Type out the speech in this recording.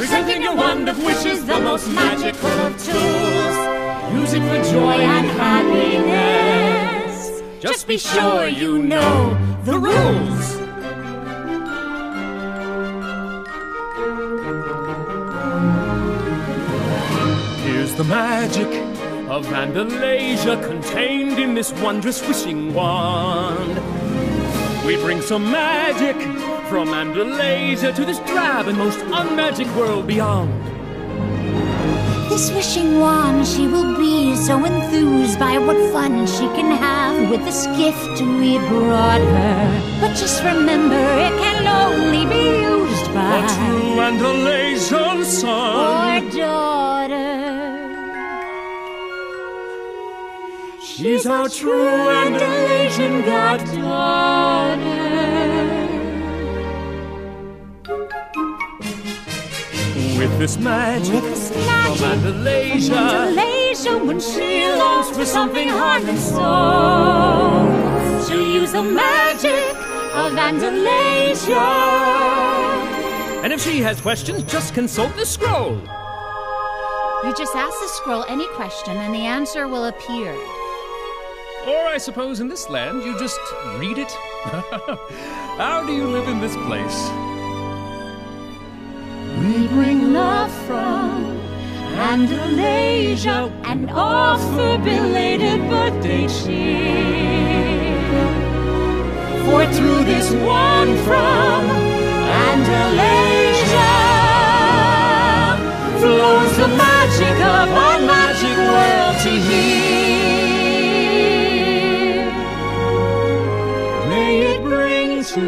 Granting your wand of wishes the most magical of tools. Use it for joy and happiness. Just be sure you know the rules. Here's the magic of Andalasia contained in this wondrous wishing wand. We bring some magic from Andalasia to this drab and most unmagic world beyond. This wishing wand, she will be so enthused by what fun she can have with this gift we brought her. But just remember, it can only be used by A true Andalasian son. or daughter. She's our true Andalasian goddaughter. With this magic With this from magic Andalasia, Andalasia, when she longs for something heart and soul. She'll use the magic of Andalasia. And if she has questions, just consult the scroll. You just ask the scroll any question and the answer will appear. Or I suppose in this land you just read it. How do you live in this place? We from Andalasia and offer belated birthday cheer. For through this one from Andalasia flows the magic of our magic world to here. May it bring to